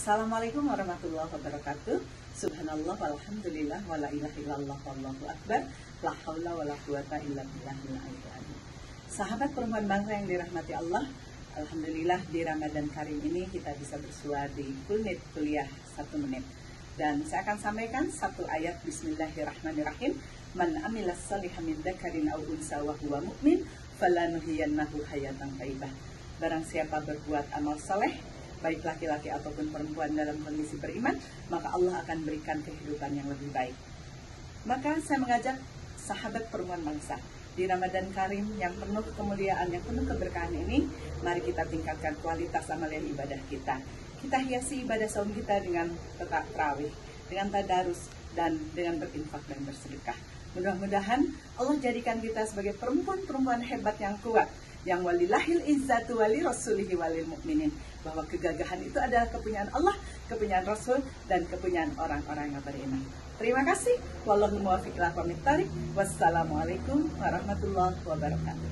Assalamualaikum warahmatullahi wabarakatuh. Subhanallah walhamdulillah wala ilaha illallah wallahu akbar. La haula wala quwata illa billahil azim. Sahabat perempuan bangsa yang dirahmati Allah, Alhamdulillah di Ramadan Karim ini kita bisa bersua di Kulnit Kuliah satu menit. Dan saya akan sampaikan satu ayat Bismillahirrahmanirrahim. Man amilas salihah min dzakarin aw unsa wa huwa mu'min falanuhiyannahu hayatan thayyibah. Barang siapa berbuat amal saleh baik laki-laki ataupun perempuan dalam kondisi beriman, maka Allah akan berikan kehidupan yang lebih baik. Maka saya mengajak sahabat perempuan bangsa di Ramadan Karim yang penuh kemuliaan, yang penuh keberkahan ini, mari kita tingkatkan kualitas amalan ibadah kita. Kita hiasi ibadah saum kita dengan tetap terawih, dengan tadarus, dan dengan berinfak dan bersedekah. Mudah-mudahan Allah jadikan kita sebagai perempuan-perempuan hebat yang kuat, yang walillahil izzatu wali rasulihi walil mu'minin bahwa kegagahan itu adalah kepunyaan Allah, kepunyaan Rasul dan kepunyaan orang-orang yang beriman. Terima kasih. Wallahu muwaffiq ila Wassalamualaikum warahmatullahi wabarakatuh.